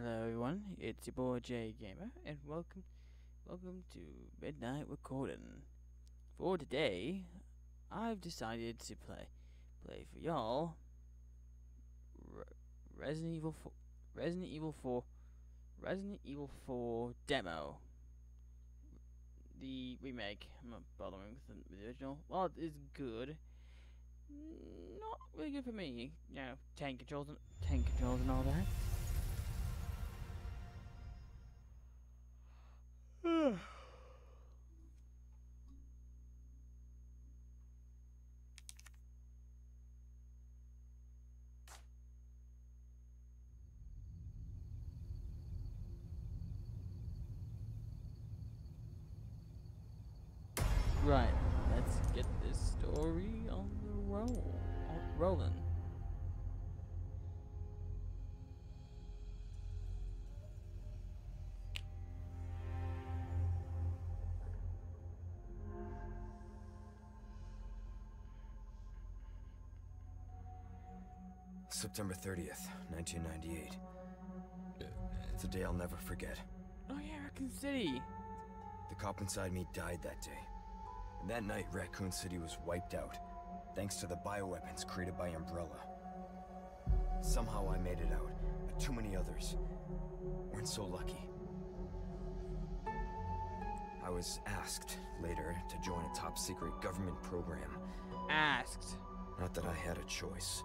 Hello everyone, it's your boy J Gamer, and welcome, welcome to Midnight Recording. For today, I've decided to play, play for y'all, Re Resident Evil 4, Resident Evil 4, Resident Evil 4 demo. The remake. I'm not bothering with the original. Well, it is good. Not really good for me. You know, tank controls and tank controls and all that. right, let's get this story on the roll, on, rolling. September 30th, 1998. It's a day I'll never forget. Oh yeah, Raccoon City. The cop inside me died that day. And that night, Raccoon City was wiped out, thanks to the bioweapons created by Umbrella. Somehow I made it out, but too many others weren't so lucky. I was asked later to join a top secret government program. Asked. Not that I had a choice.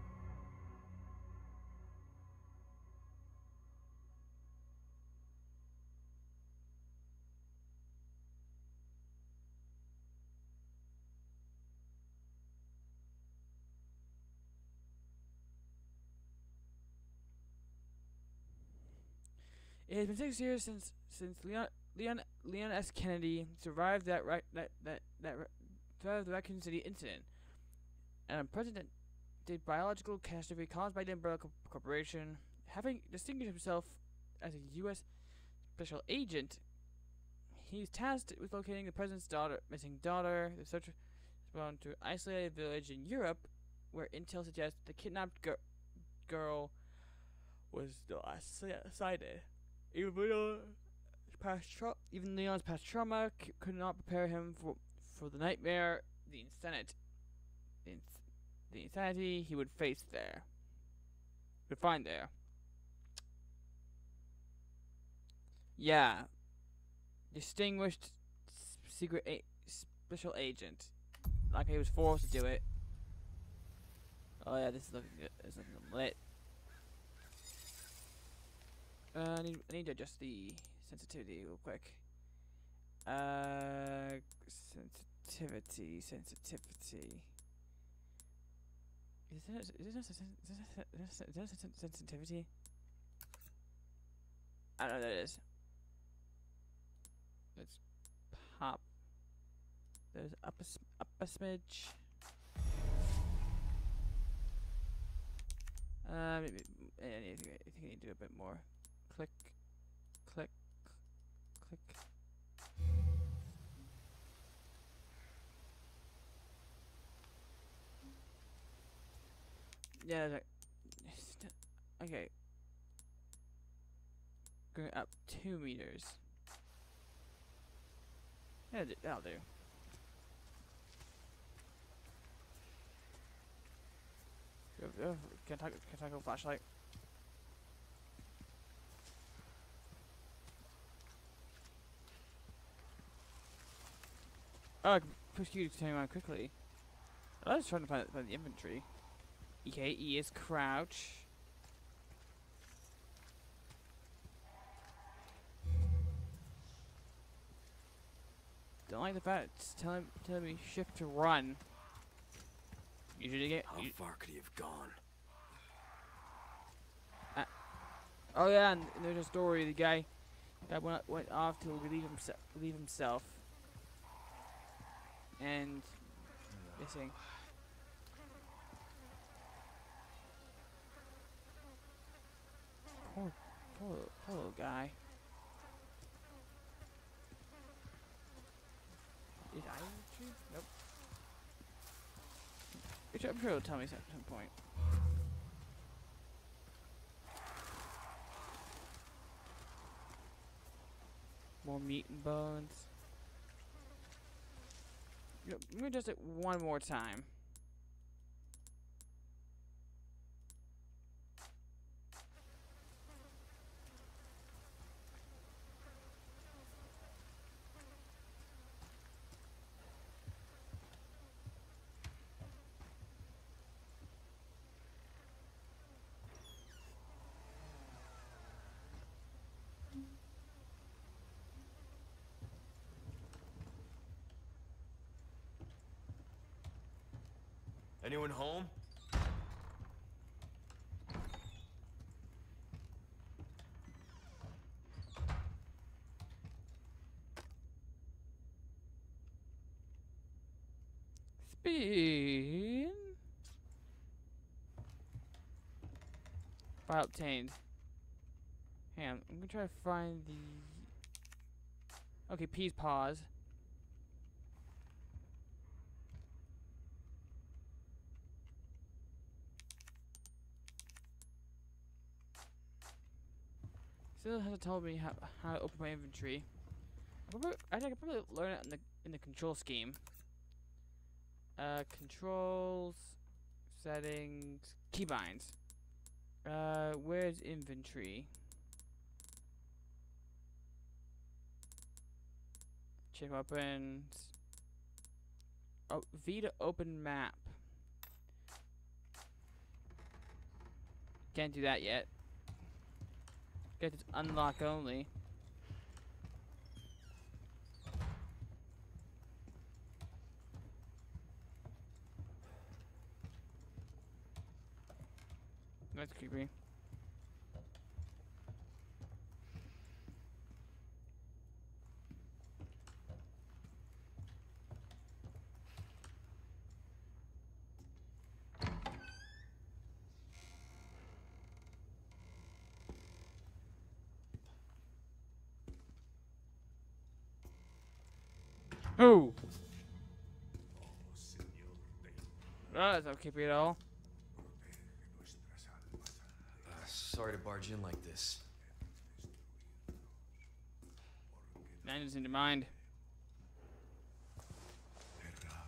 It has been six years since since Leon Leon Leon S. Kennedy survived that right that that that survived the Raccoon City incident, and unprecedented biological catastrophe caused by the Umbrella Co- Corporation. Having distinguished himself as a U.S. special agent, he's tasked with locating the president's daughter, missing daughter. The search respond to an isolated village in Europe, where intel suggests the kidnapped gir- girl was last sighted. Even Leon's past tra- even Leon's past trauma c- could not prepare him for for the nightmare, the insanity, the, ins- the insanity he would face there. Would find there. Yeah, distinguished s- secret a- special agent, like he was forced to do it. Oh yeah, this is looking good. This is looking lit. Uh, I need, I need to adjust the sensitivity real quick. Uh, sensitivity, sensitivity. Is there, is sen- sensitivity? I don't know what that is. Let's pop. There's up a, up a smidge. Uh, maybe, I think I need to do a bit more click, click, click. Yeah, like, okay. Going up two meters. Yeah, that'll do. Go- oh, Can I, can I go flashlight? Oh, I can push you to turn around quickly. I was trying to find, find the inventory. Okay, E is crouch. Don't like the fact it's telling telling me shift to run. Usually get. How far could he have gone? Uh, oh yeah, and there's a story. The guy that went went off to relieve himself. Relieve himself. And missing. Poor, poor, poor little guy. Did I infantry? Nope. Which I'm sure it'll tell me at some point. More meat and bones. Let me just it one more time. Anyone home? Spin. File obtained. Hang on, I'm gonna try to find the. Okay, please pause. Still hasn't told me how, how to open my inventory. I, probably, I think I could probably learn it in the in the control scheme. Uh, controls, settings, keybinds. Uh, where's inventory? Check weapons. Oh, V to open map. Can't do that yet. Guess it's unlock only. That's creepy. Who? Oh, that's not creepy at all. Uh, sorry to barge in like this. Man doesn't mind.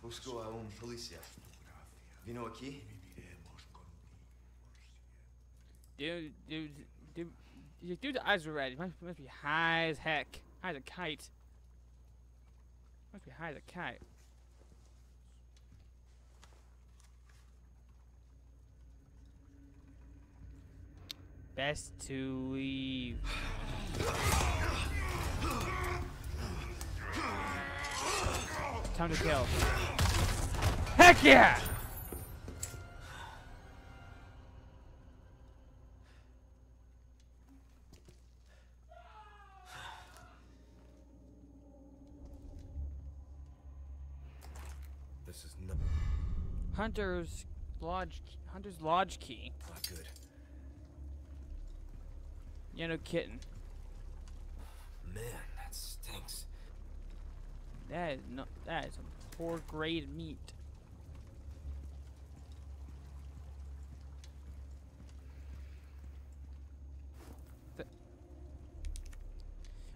Busco a un policía. Vino aquí? Dude, dude, dude, dude, dude's eyes were red. He must, must be high as heck. High as a kite. Must be high as a kite. Best to leave. Time to kill. Heck yeah! This is not, Hunter's lodge. Hunter's lodge key. not ah, good. Yeah, no kitten. Man, that stinks. That is not. That is some poor grade meat. The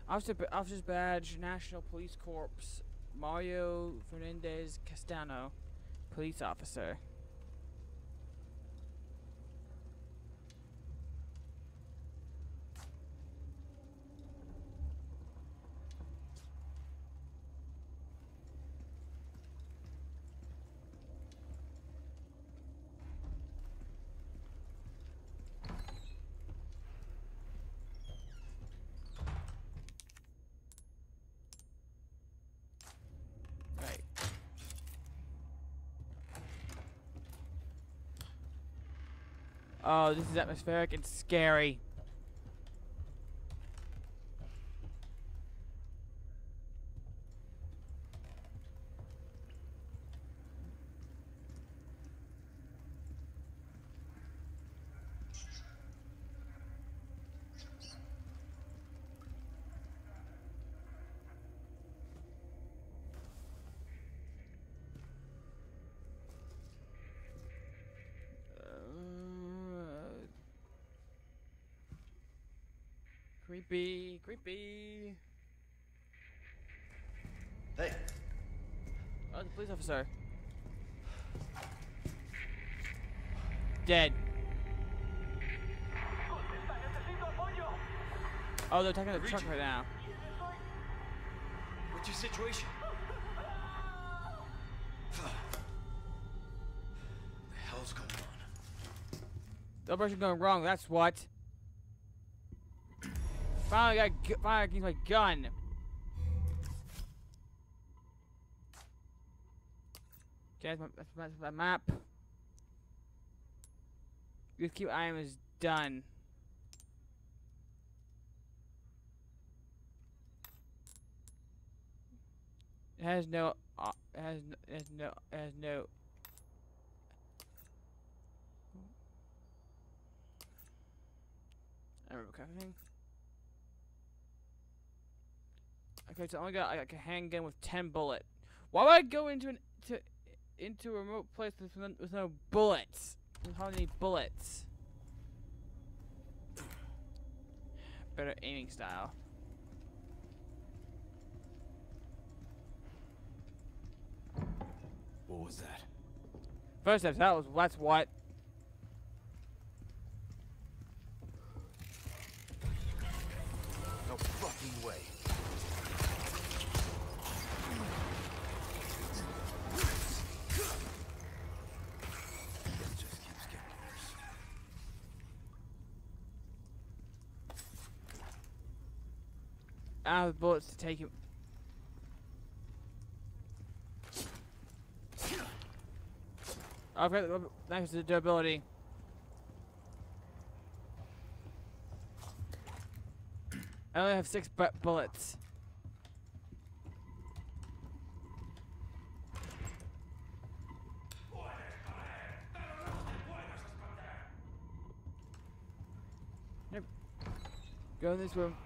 Officer, Officer's Badge, National Police Corps, Mario Fernandez Castano, Police Officer. Right. Oh, this is atmospheric and scary. Creepy, creepy. Hey, Oh, the police officer. Dead. Oh, they're attacking the truck right now. what's your situation? the hell's going on? The operation going wrong. That's what. Finally got gu- finally got my gun. Okay, that's my, that's my, that's my map. Keep item is done. It has no. Uh, has no. Has no. Has no. I. Okay, so I only got like a handgun with ten bullet. Why would I go into an to into a remote place with no, with no bullets? With hardly any bullets. Better aiming style. What was that? First step, that was that's what. No fucking way. It just keeps getting worse. I have bullets to take him. I've got the knife to durability. I only have six bu- bullets. Yep. Go in this room.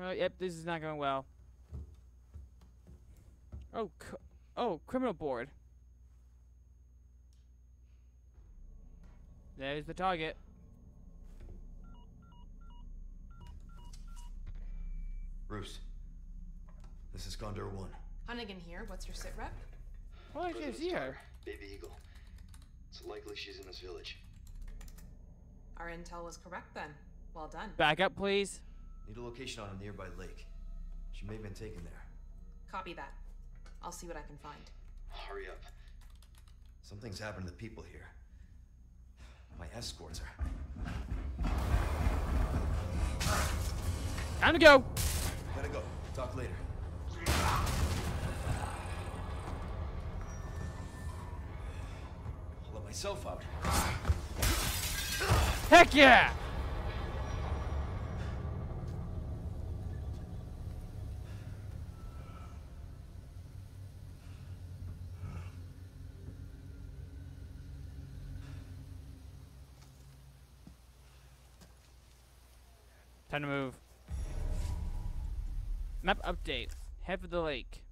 Uh, yep, this is not going well. Oh, c- oh, criminal board. There's the target. Bruce, this is Condor 1. Hunnigan here. What's your sit rep? Oh, I can see her. Baby Eagle. It's likely she's in this village. Our intel was correct then. Well done. Back up, please. Need a location on a nearby lake. She may have been taken there. Copy that. I'll see what I can find. Hurry up. Something's happened to the people here. My escorts are. Time to go. Gotta go. Talk later. I'll let myself out. Heck yeah! Time to move. Map update. Head for the lake.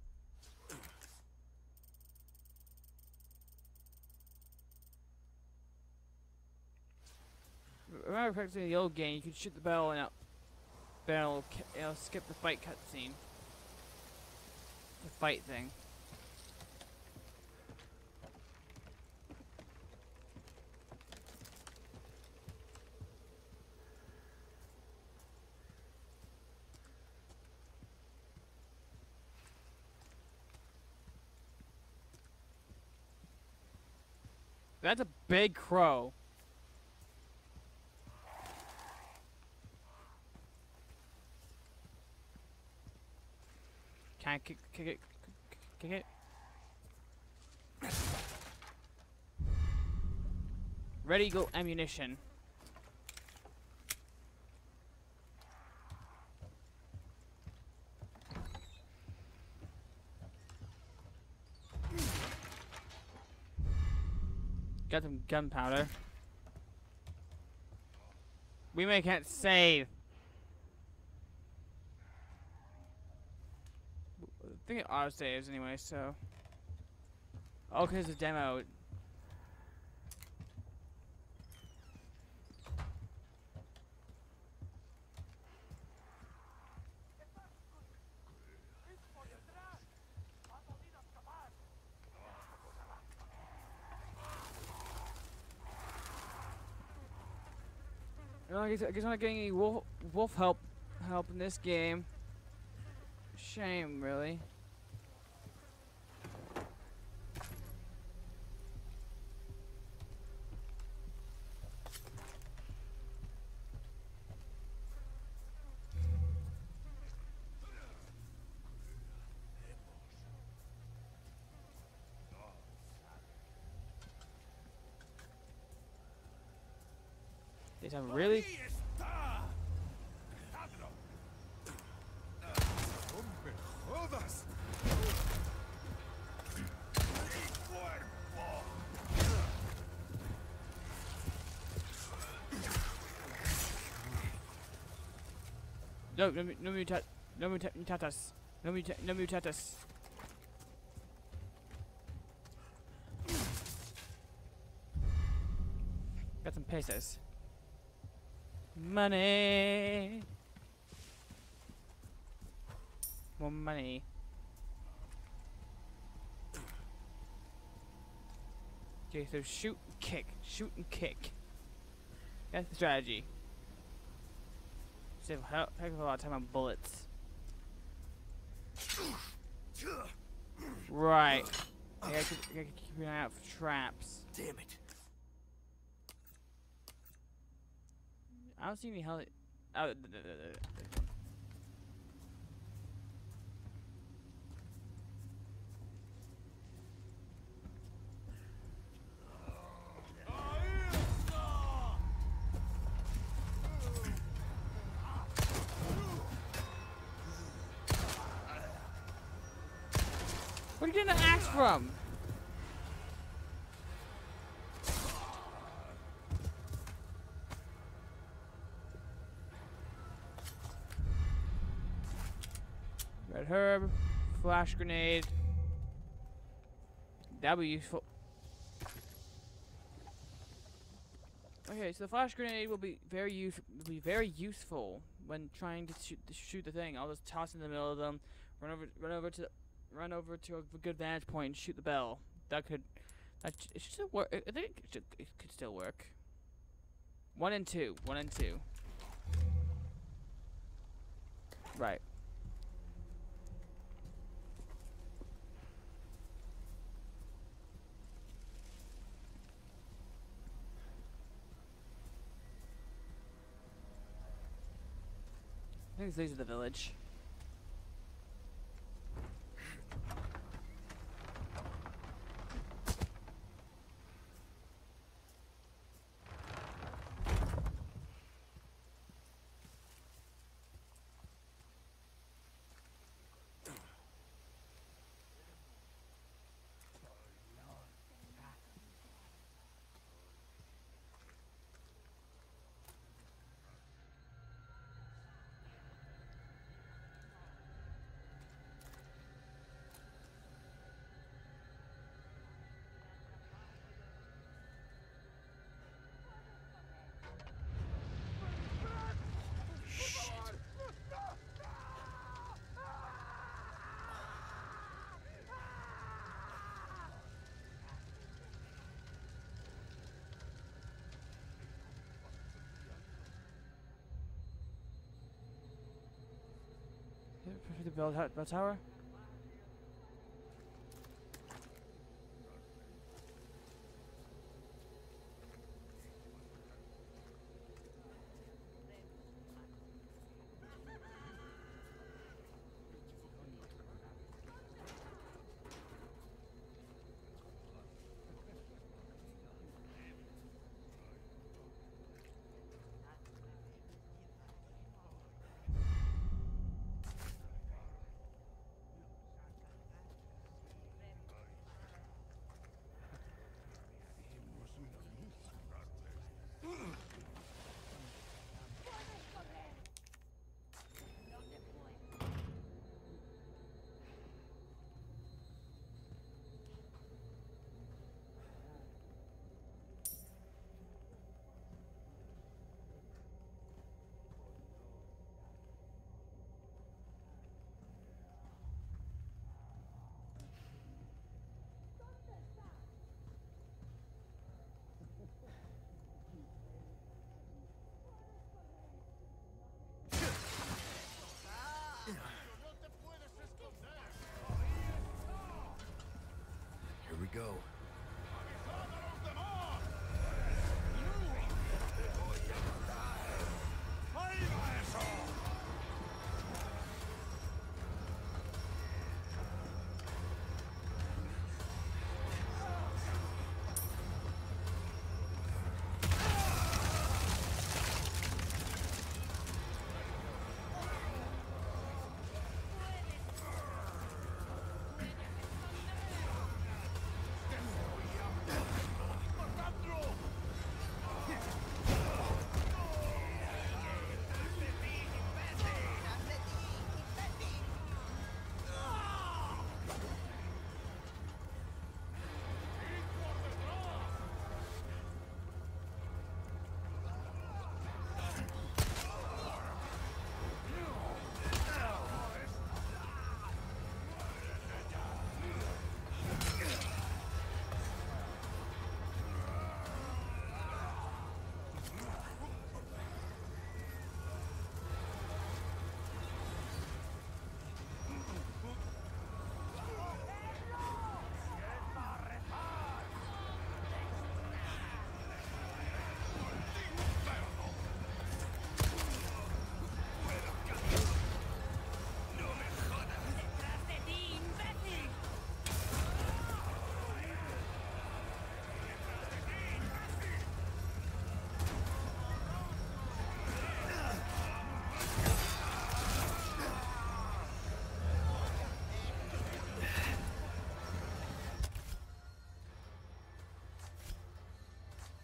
Remember practicing the old game, you could shoot the barrel and it'll uh, skip the fight cutscene. The fight thing. That's a big crow. Can I kick, kick it? Kick it? Ready, go ammunition. Got some gunpowder. We may can't save. I think it auto saves anyway, so. Oh, because a demo. Guess, I guess I'm not getting any wolf, wolf help help in this game. Shame, really. They sound really No, no, no no muta, mutatas, no muta, no mutatas. Got some pesos. Money. More money. Okay, so shoot and kick, shoot and kick. That's the strategy. Save a heck of a lot of time on bullets. Right. I gotta keep, I gotta keep an eye out for traps. Damn it. I don't see any hell. Oh, uh, th- th- th-. Where are you getting the axe from? Red herb, flash grenade. That'll be useful. Okay, so the flash grenade will be very use will be very useful when trying to shoot shoot the thing. I'll just toss in the middle of them, run over run over to run over to a good vantage point and shoot the bell. That could that it should still work. I think it, should, it could still work. One and two, one and two. Right. Think these are the village. The bell, bell tower?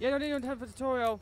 Yeah, don't even have a tutorial.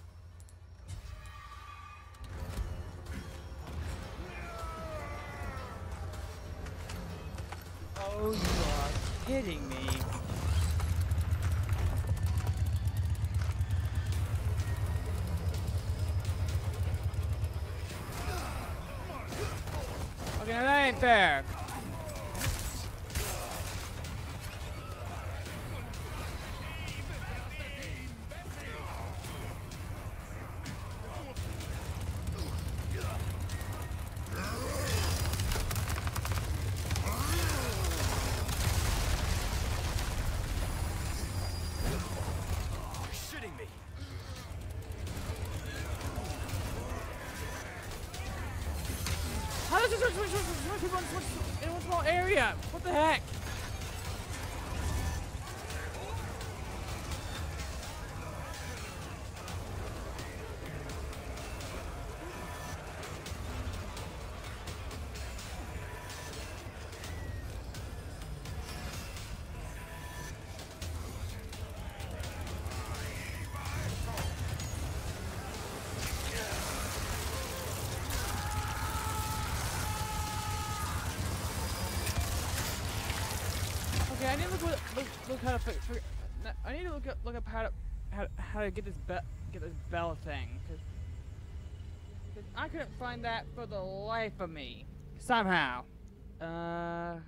Need to look look, look how to fix. I need to look up look up how to how, how to get this bell get this bell thing because I couldn't find that for the life of me somehow. Uh. I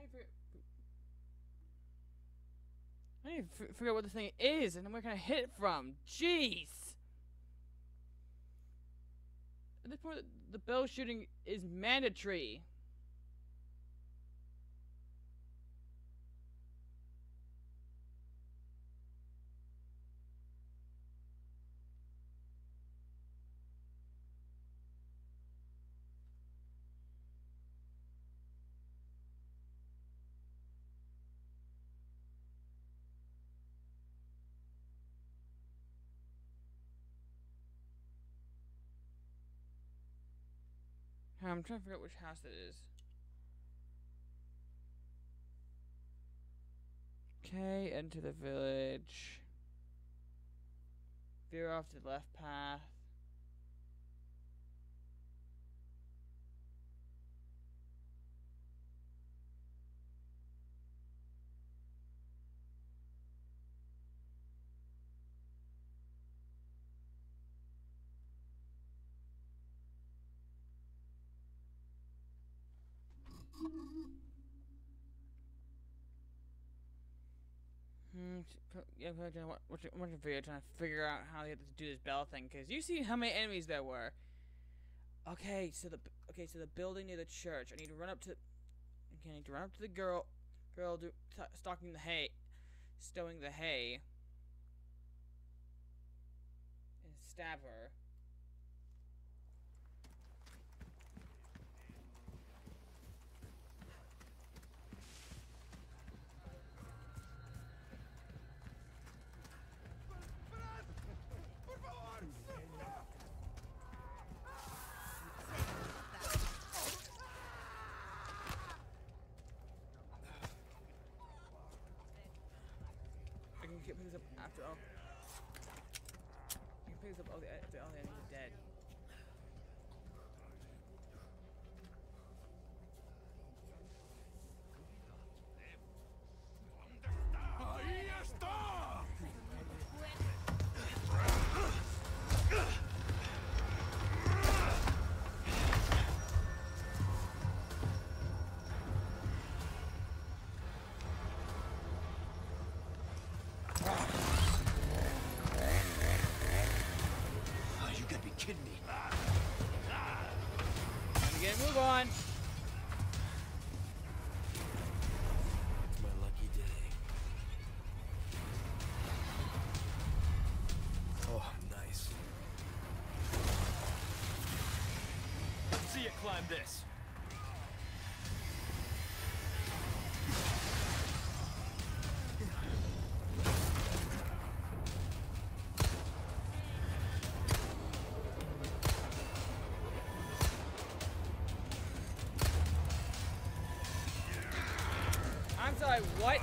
need to figure- I need to f- figure out what this thing is and where can I hit it from. Jeez! At this point, the bell shooting is mandatory. I'm trying to figure out which house it is. Okay, enter the village. Veer off to the left path. Watch a video trying to figure out how they have to do this bell thing. Cause you see how many enemies there were. Okay, so the okay, so the building near the church. I need to run up to. Okay, I need to run up to the girl, girl do, stalking the hay, stowing the hay, and stab her. this. Anti-what?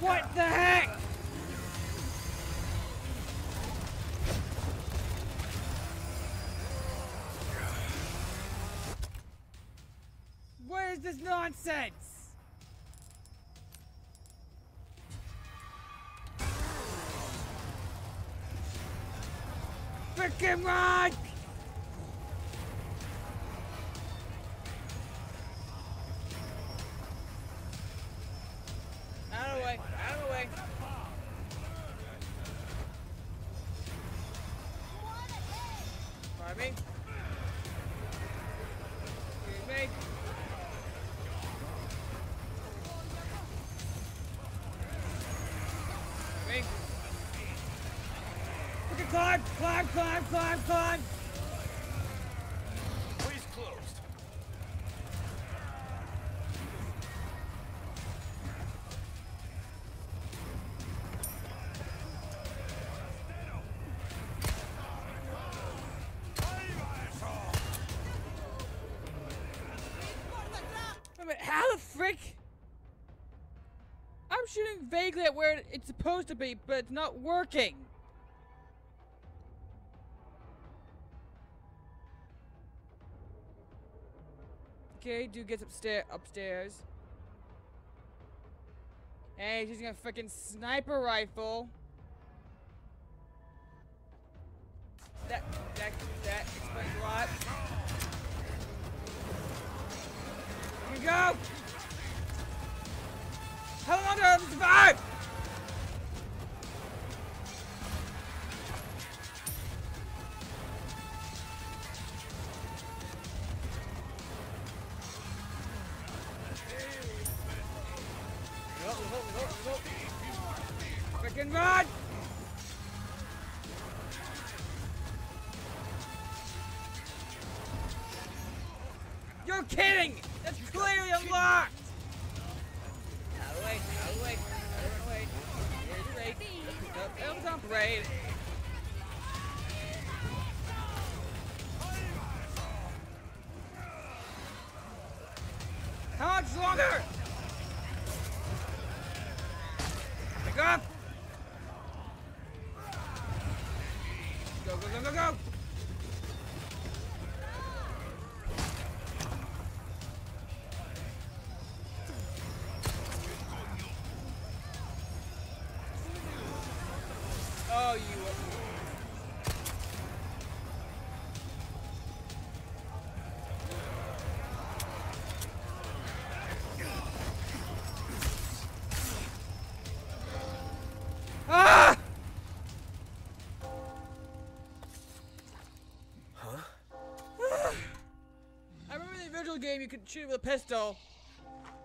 What the heck? Where is this nonsense? Frickin' run! Vaguely at where it's supposed to be, but it's not working. Okay, dude gets upstairs. Upstairs. Hey, he's using a freaking sniper rifle. That that that explains a lot. Here we go! How long do I have to survive? Freaking run! You're kidding! That's clearly unlocked! Way, out of the way, out of the raid. Let's pick Amazon Parade. How much longer? Pick up! Remember in the original game you could shoot with a pistol,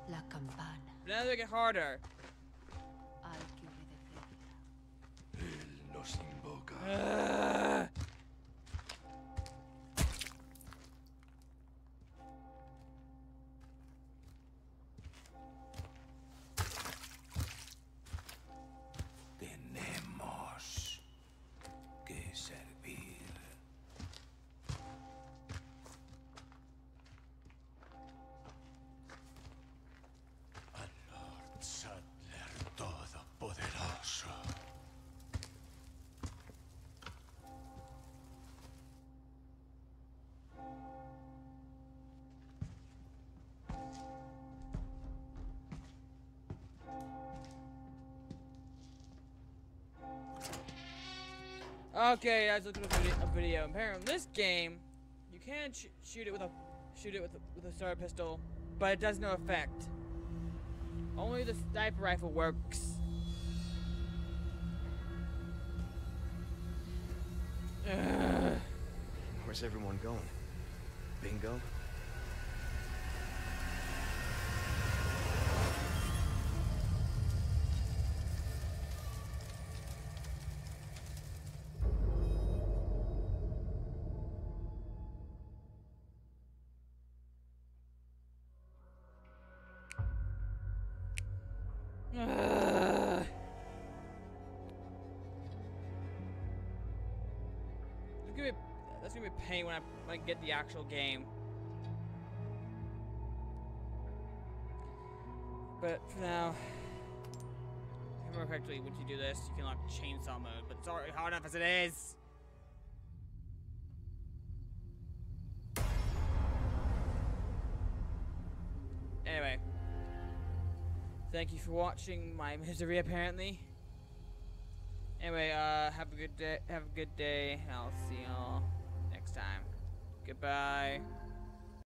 La campana. but now they get harder. Hay que obedecerla. Él nos invoca. Ah. Okay, I was looking at a video. Apparently, in this game, you can sh shoot it with a shoot it with a, with a starter pistol, but it does no effect. Only the sniper rifle works. Ugh. Where's everyone going? Bingo? That's gonna be a pain when I when I get the actual game. But for now, if I remember correctly, once you do this, you can unlock chainsaw mode. But it's already hard enough as it is. Anyway, thank you for watching my misery. Apparently. Anyway, uh, have a good day. Have a good day. I'll see y'all time. Goodbye.